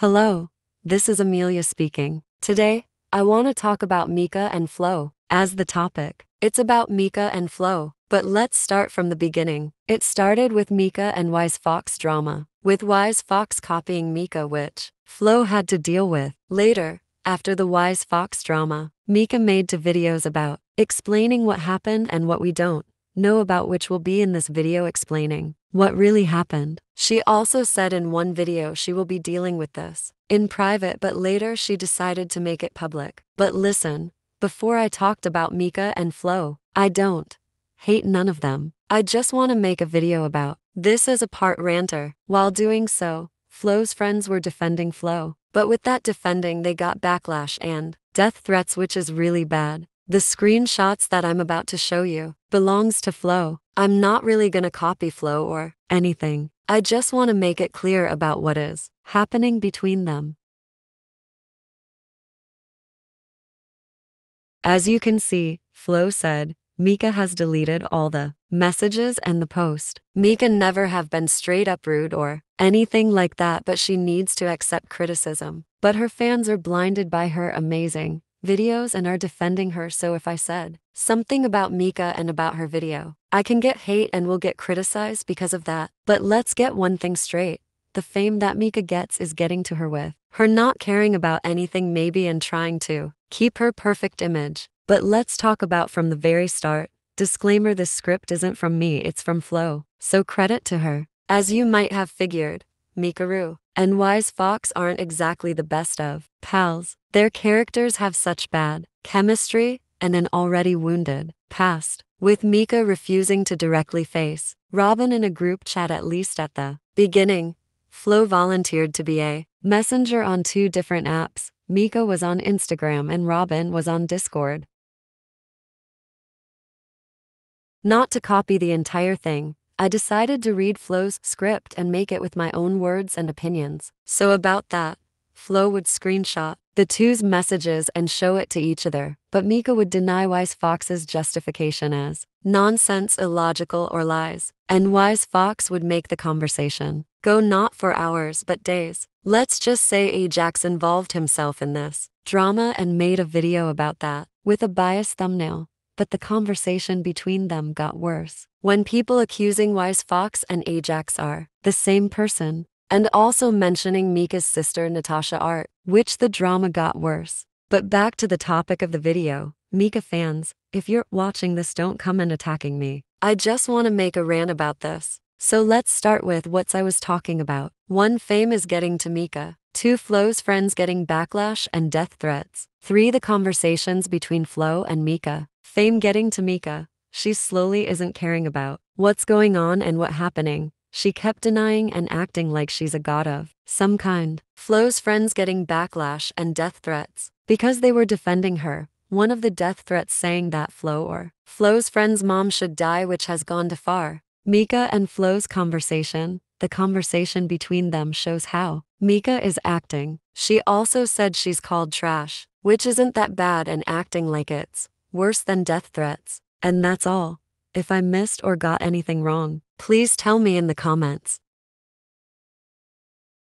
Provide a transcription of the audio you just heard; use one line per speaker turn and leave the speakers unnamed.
Hello, this is Amelia speaking. Today, I want to talk about Mika and Flo as the topic. It's about Mika and Flo, but let's start from the beginning. It started with Mika and Wise Fox drama, with Wise Fox copying Mika, which Flo had to deal with. Later, after the Wise Fox drama, Mika made two videos about explaining what happened and what we don't know about, which will be in this video explaining what really happened. She also said in one video she will be dealing with this in private, but later she decided to make it public. But listen, before I talked about Mika and Flo, I don't hate none of them. I just want to make a video about this as a part ranter. While doing so, Flo's friends were defending Flo, but with that defending, they got backlash and death threats, which is really bad. The screenshots that I'm about to show you belongs to Flo. I'm not really gonna copy Flo or anything. I just want to make it clear about what is happening between them. As you can see, Flo said, Mika has deleted all the messages and the post. Mika never have been straight up rude or anything like that, but she needs to accept criticism. But her fans are blinded by her amazing videos and are defending her. So if I said something about Mika and about her video, I can get hate and will get criticized because of that. But let's get one thing straight. The fame that Mika gets is getting to her with her not caring about anything maybe and trying to keep her perfect image. But let's talk about from the very start. Disclaimer this script isn't from me, it's from Flo. So credit to her. As you might have figured, Mikaru and Wise Fox aren't exactly the best of pals. Their characters have such bad chemistry and an already wounded past, with Mika refusing to directly face Robin in a group chat at least at the beginning. Flo volunteered to be a messenger on two different apps. Mika was on Instagram and Robin was on Discord. Not to copy the entire thing, I decided to read Flo's script and make it with my own words and opinions. So about that, Flo would screenshot the two's messages and show it to each other, but Mika would deny Wise Fox's justification as nonsense, illogical, or lies, and Wise Fox would make the conversation go not for hours but days. Let's just say Ajax involved himself in this drama and made a video about that with a biased thumbnail but the conversation between them got worse. When people accusing Wise Fox and Ajax are the same person, and also mentioning Mika's sister Natasha Art, which the drama got worse. But back to the topic of the video, Mika fans, if you're watching this, don't come and attacking me. I just want to make a rant about this. So let's start with what I was talking about. One, fame is getting to Mika. Two, Flo's friends getting backlash and death threats. Three, the conversations between Flo and Mika. Fame getting to Mika. She slowly isn't caring about what's going on and what happening. She kept denying and acting like she's a god of some kind. Flo's friends getting backlash and death threats because they were defending her. One of the death threats saying that Flo or Flo's friend's mom should die, which has gone too far. Mika and Flo's conversation, the conversation between them shows how Mika is acting. She also said she's called trash, which isn't that bad and acting like it's worse than death threats. And that's all. If I missed or got anything wrong, please tell me in the comments.